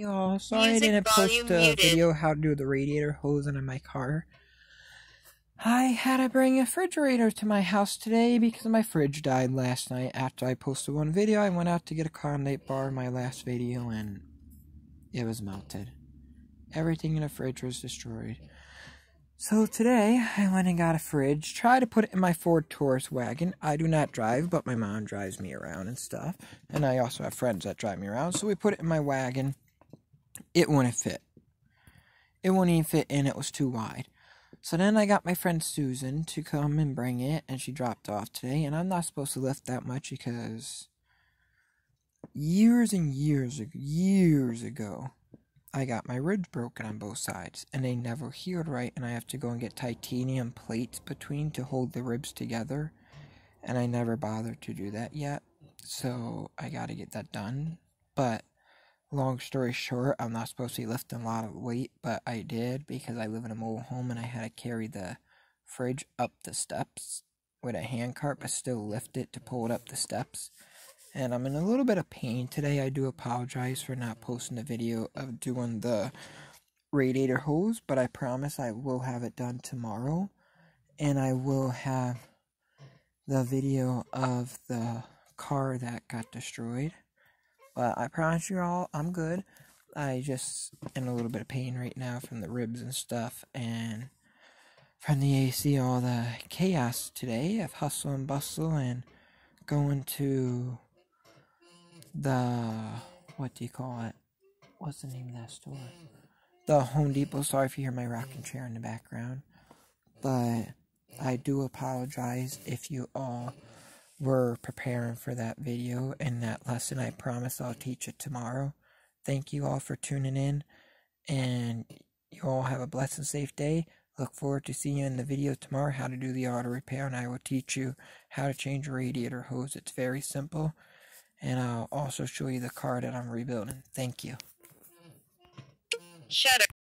Y'all, sorry I didn't post the muted. video how to do the radiator hose in my car. I had to bring a refrigerator to my house today because my fridge died last night after I posted one video. I went out to get a Klondike bar in my last video and it was melted. Everything in the fridge was destroyed. So today I went and got a fridge, tried to put it in my Ford Taurus wagon. I do not drive, but my mom drives me around and stuff. And I also have friends that drive me around. So we put it in my wagon it wouldn't fit. It wouldn't even fit in, it was too wide. So then I got my friend Susan to come and bring it, and she dropped off today. And I'm not supposed to lift that much because years and years, years ago, I got my ribs broken on both sides, and they never healed right. And I have to go and get titanium plates between to hold the ribs together. And I never bothered to do that yet, so I got to get that done. But long story short, I'm not supposed to be lifting a lot of weight, but I did because I live in a mobile home and I had to carry the fridge up the steps with a hand cart, but still lift it to pull it up the steps. And I'm in a little bit of pain today. I do apologize for not posting the video of doing the radiator hose, but I promise I will have it done tomorrow. And I will have the video of the car that got destroyed. But I promise you all, I'm good. I just in a little bit of pain right now from the ribs and stuff, and from the AC, all the chaos today of hustle and bustle, and going to the what do you call it? What's the name of that store? The Home Depot. Sorry if you hear my rocking chair in the background, but I do apologize if you all were preparing for that video and that lesson. I promise I'll teach it tomorrow. Thank you all for tuning in, and you all have a blessed and safe day. Look forward to seeing you in the video tomorrow how to do the auto repair, and I will teach you how to change a radiator hose. It's very simple, and I'll also show you the car that I'm rebuilding. Thank you.